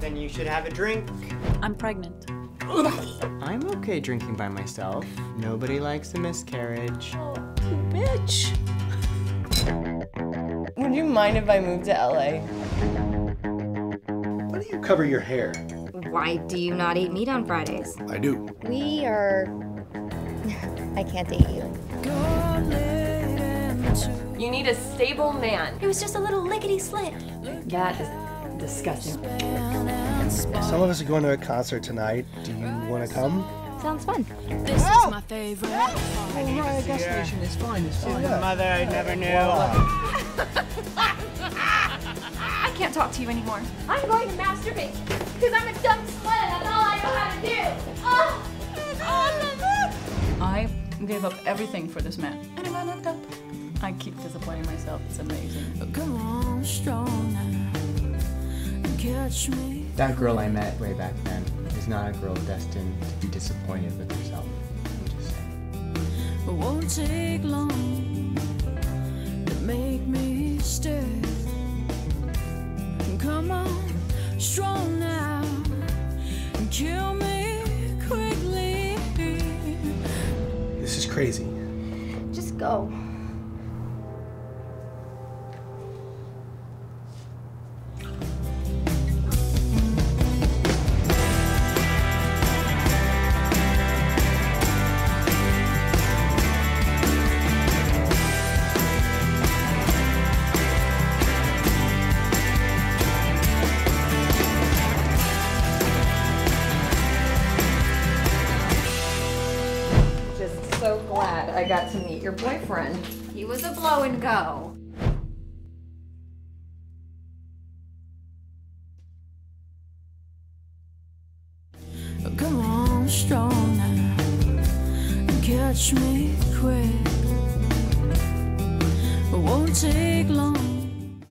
Then you should have a drink. I'm pregnant. I'm okay drinking by myself. Nobody likes a miscarriage. Oh, Bitch. Would you mind if I moved to LA? Why do you cover your hair? Why do you not eat meat on Fridays? I do. We are. I can't date you. You need a stable man. It was just a little lickety slip. That is disgusting. Some of us are going to a concert tonight. Do you want to come? Sounds fun. This is oh! my favorite. Oh, My masturbation is fine finest. Oh, mother, I never knew. I can't talk to you anymore. I'm going to masturbate because I'm a dumb slut and that's all I know how to do. Oh. I gave up everything for this man. And if I looked up, I keep disappointing myself. It's amazing. Come on, strong. Catch me. That girl I met way back then is not a girl destined to be disappointed with herself. I'm just saying. It won't take long to make me crazy. Just go. So glad I got to meet your boyfriend. He was a blow and go. Come on, strong now. Catch me quick. It won't take long